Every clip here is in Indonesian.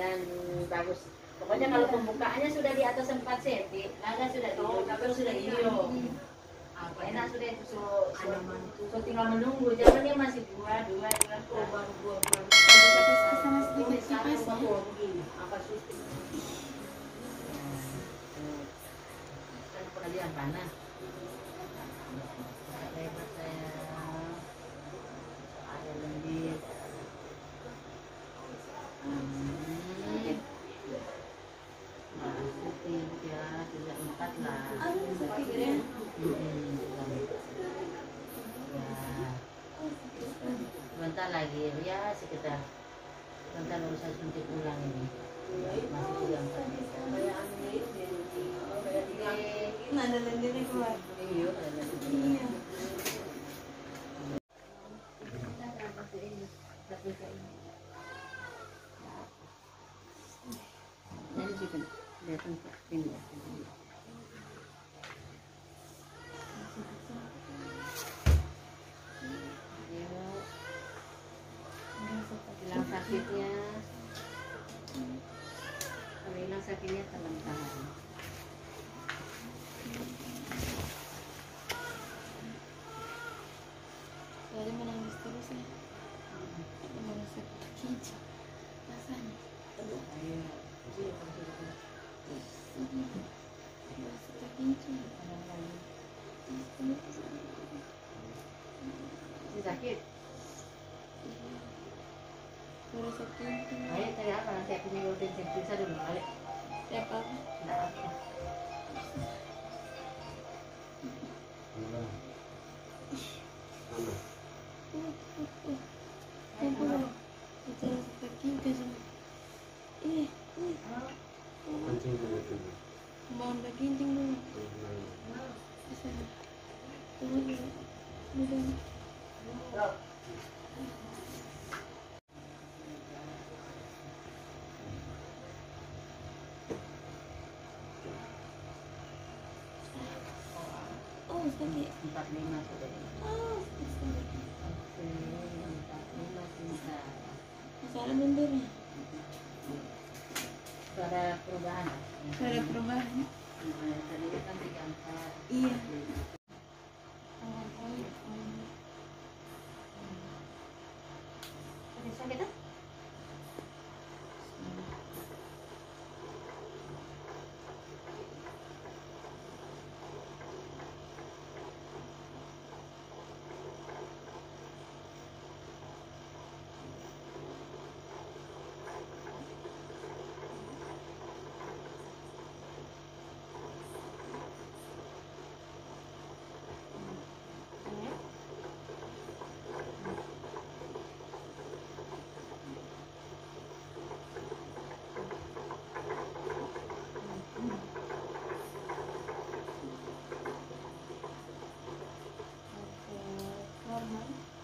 dan bagus. Pokoknya kalau pembukaannya sudah di atas 4 cm, laga sudah di Kalau sudah. Apa enak sudah itu so, so, so tinggal menunggu. Jangan dia masih dua, dua, dua. Oh, baru dua bulan. Sama sedikit ya. Apa susah? Kan panas. Tiga, tiga empat lah. Ya. Hmm, Ya. Sebentar lagi, ya sekitar sebentar baru suntik ulang ini. Anu. Nah. Iya, Iya. Jadi situ, kelihatan Pak. Ini ya. Yuk. Hilang sakitnya. Ayo tadi apa nanti aku nyuruhin periksa dulu balik. Tiap apa? Apa. Mau kincing dulu. Bisa. Tunggu dulu. Udah. Empat lima sudah. Oh, ada lendirnya. Itu ada perubahan. Ada perubahan. Tadi kan tiga empat. Iya.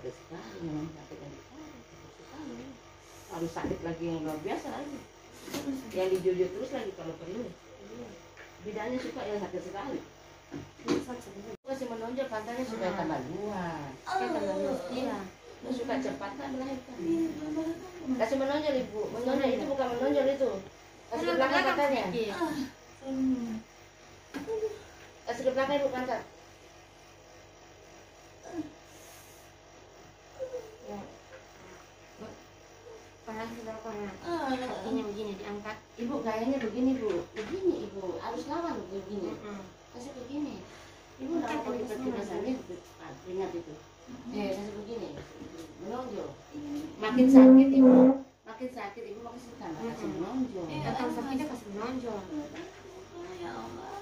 sakit sekali, memang sakit yang sekali, sakit sekali. Harus sakit lagi yang luar biasa lagi. Yang dijujur terus lagi kalau perlu. Bidangnya suka yang sakit sekali. Masih menonjol pantatnya sudah tambah luas. Kan tambah luas. Iya. Dia suka cepat kan melahirkan. Kasih menonjol ibu, menonjol itu bukan menonjol itu. Kasih ke belakang katanya. Kasih ke belakang ibu angkat. Padahal sudah pernah. Ini begini diangkat. Ibu kayaknya begini bu, begini ibu harus lawan begini. Kasih begini. Ibu nggak mau perkinasannya, ingat itu. Eh, kasih begini, menonjol. Makin sakit ibu, makin sakit ibu makin suka kasih menonjol. Datang sakitnya kasih menonjol. Ya Allah.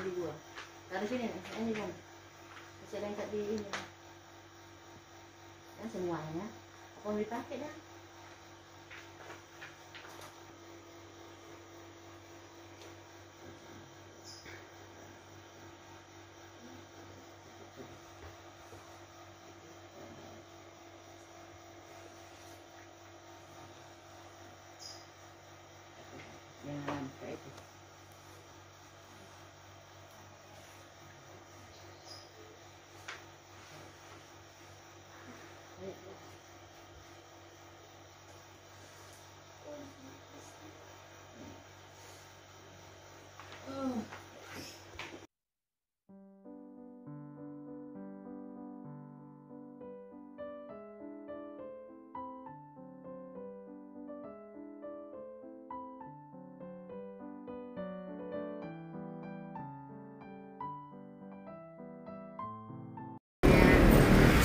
Di gua. Taruh sini, ini kan. Yang tak di ini. Kan semuanya. Apa mau dipakai dah?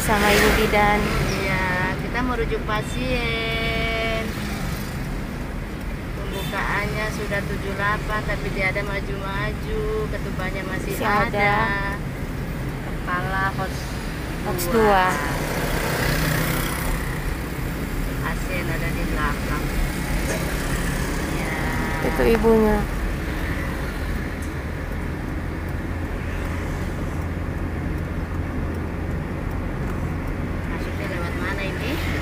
Sama Ibu Bidan. Iya, kita merujuk pasien. Pembukaannya sudah 78 tapi dia ada maju-maju, ketubannya masih, Masih ada. ada. Kepala hots Hots dua. dua. Pasien ada di belakang. Ya. Itu ibunya.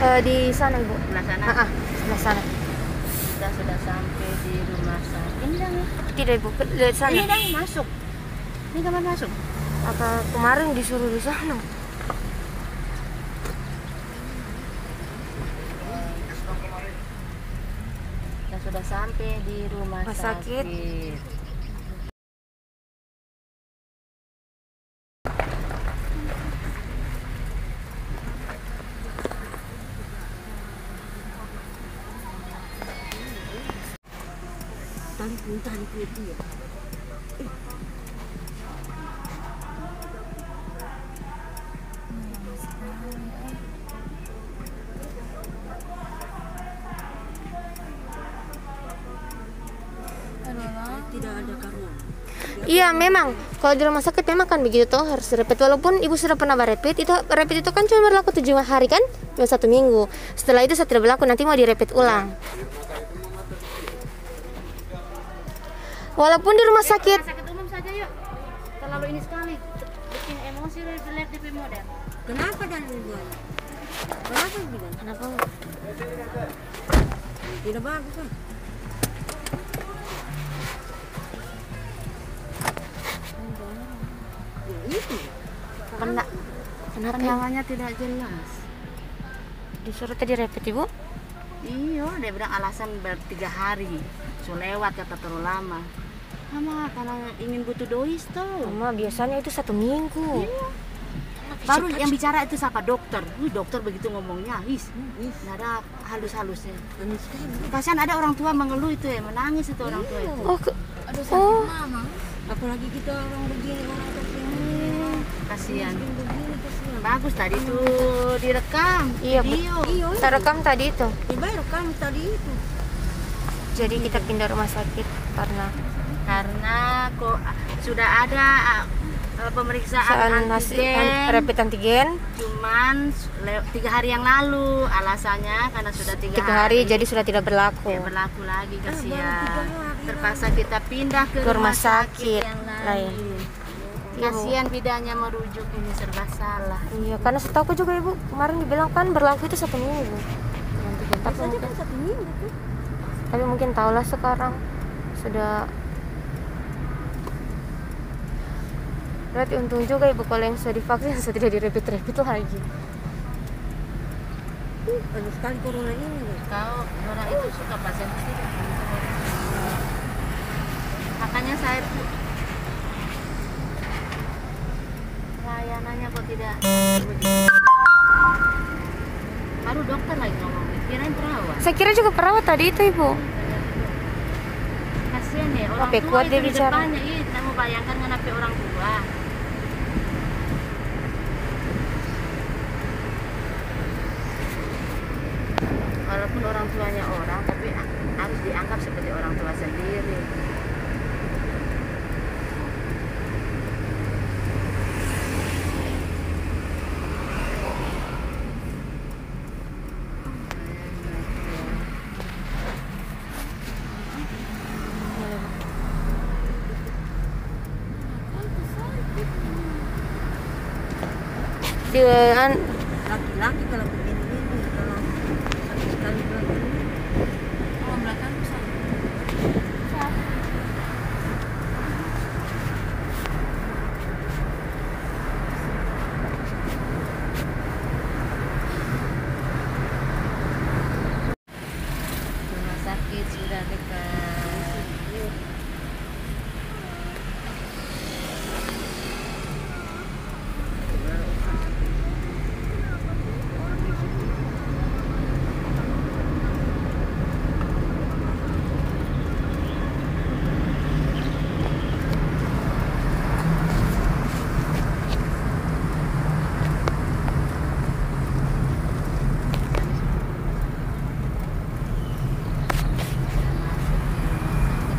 Eh, di sana Ibu. Sebelah sana. Sebelah sana. Kita sudah sampai di rumah sakit. Ini dong. Tidak Ibu, lihat sana. Ini dong masuk. Ini kamar masuk. Apa kemarin disuruh di sana? Kita sudah sampai di rumah, Rumah sakit. sakit. Iya memang. Kalau di rumah sakit memang kan begitu tuh harus rapid. Walaupun ibu sudah pernah rapid itu rapid itu kan cuma berlaku tujuh hari kan? Cuma satu minggu. Setelah itu saya tidak berlaku nanti mau di rapid ulang walaupun di rumah sakit Rumah sakit umum saja yuk. Terlalu ini sekali. Bikin emosi lihat TV modern. Kenapa dan buat? Kenapa bilang? kenapa Tidak bagus kan? kena kenapa Namanya tidak jelas. disuruh tadi rapid ibu Iya, dia bilang alasan bertiga hari. So lewat kata terlalu lama. Mama karena ingin butuh dois tuh. Mama biasanya itu satu minggu Iya. baru yang bicara itu siapa dokter Wih, dokter begitu ngomongnya his nggak ada halus-halusnya kasihan ada orang tua mengeluh itu ya menangis itu orang tua itu Oh, ke- Ada Oh. sakit mama. Apalagi kita orang begini orang Begini kasihan. bagus tadi tuh direkam Iya, Bu. video Iya, kita rekam tadi itu. dibayar kamu tadi itu. Jadi kita pindah rumah sakit karena karena kok sudah ada uh, pemeriksaan antigen. an- rapid antigen. Cuman tiga hari yang lalu alasannya karena sudah tiga, tiga hari jadi sudah tidak berlaku. tidak berlaku lagi tiga kasihan. hari terpaksa kita pindah ke, Ke rumah sakit yang lain. lain. Iya, kasihan bidannya merujuk ini serba salah. Iya, karena setahu juga ibu kemarin dibilang kan berlaku itu satu minggu. Tapi Saja mungkin, kan satu minggu tuh. tapi mungkin tahulah sekarang sudah Berarti untung juga ibu kalau yang sudah divaksin sudah tidak direpit-repit lagi. Banyak sekali corona ini. kau orang itu suka pasien tidak makanya saya layanannya kok tidak baru dokter lagi ngomong kirain perawat Saya kira juga perawat tadi itu ibu. kasihan ya orang Tapi tua kuat itu dia di bicara. depannya ih tidak mau bayangkan kenapa orang tua walaupun orang tuanya orang tapi harus dianggap seperti orang tua sendiri. Di an, Laki-laki kalau begini ini kalau sakit sekali bilang ini. Oh, belakang sana. rumah sakit sudah dekat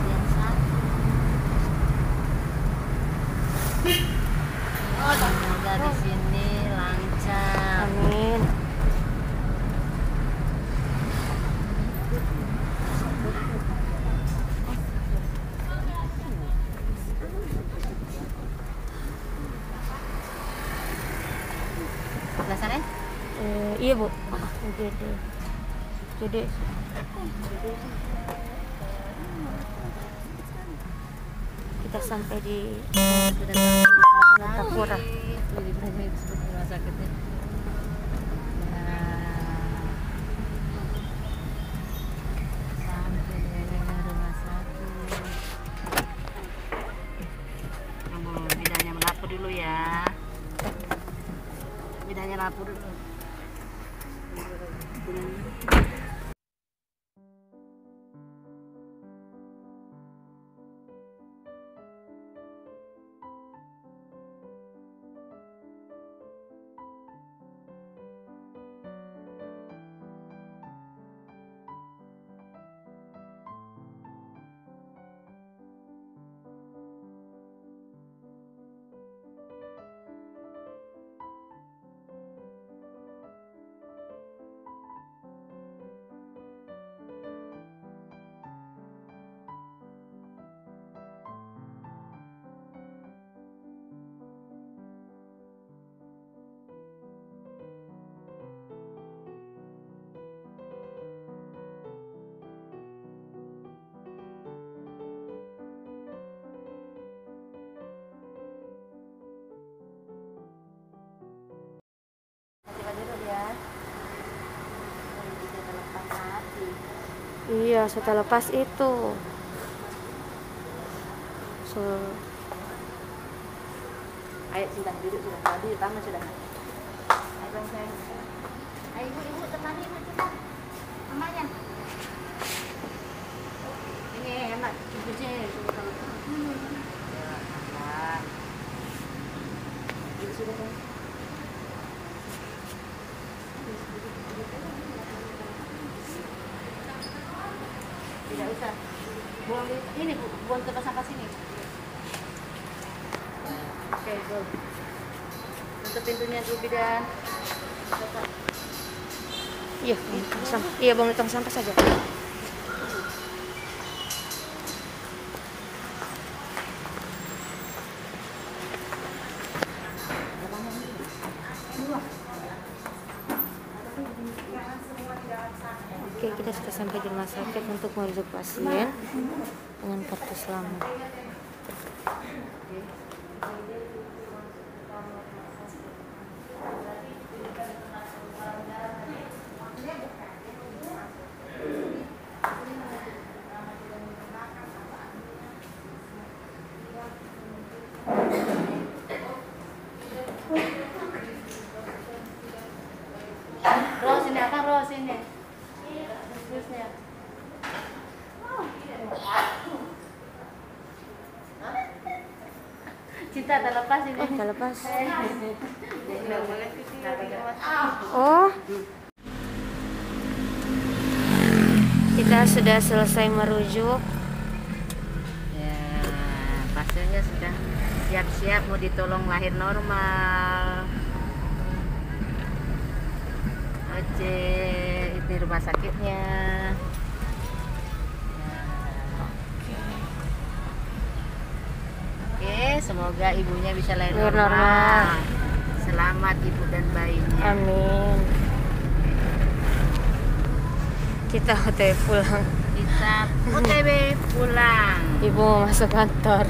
yang satu semoga di sini lancar amin. Dasarnya? Eh, iya bu. UGD. UGD. Kita sampai di Tapura. Disebut rumah sakitnya. Iya, setelah lepas itu. So, Ayo sudah duduk sudah tadi tamu sudah. dong saya. Ayo ibu, ibu temani ibu cepat. Mamanya. Ini hemat, ibu sini. Ya, pelan. Ini sudah kan? Tidak usah. Buang di ini bu, buang tempat sampah sini. Oke, go. Iya, sampah. Iya, buang di tong sampah saja. Oke, kita sudah sampai di rumah sakit untuk merujuk pasien dengan kartu selamat. Ini apa Ros ini? Terusnya. Cinta tak lepas ini. Oh, lepas. Oh. Kita sudah selesai merujuk. Ya, pasiennya sudah siap-siap mau ditolong lahir normal. Oke, ini rumah sakitnya. Ya. Oke, semoga ibunya bisa lahir normal. normal. Selamat ibu dan bayinya. Amin. Kita OTW pulang. Kita OTW pulang. Ibu masuk kantor.